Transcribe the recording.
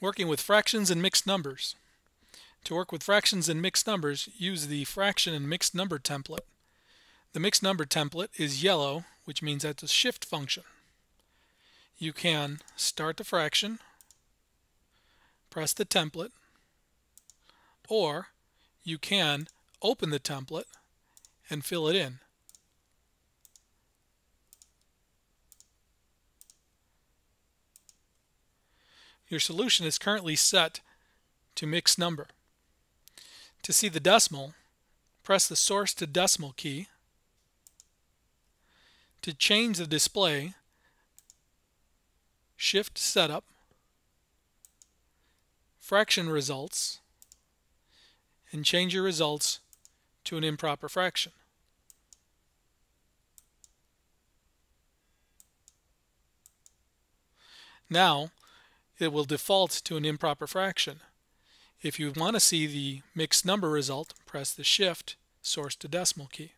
Working with fractions and mixed numbers. To work with fractions and mixed numbers, use the fraction and mixed number template. The mixed number template is yellow, which means that's a shift function. You can start the fraction, press the template, or you can open the template and fill it in. Your solution is currently set to mixed number. To see the decimal, press the source to decimal key. To change the display, shift setup, fraction results, and change your results to an improper fraction. Now, it will default to an improper fraction. If you want to see the mixed number result, press the Shift source to decimal key.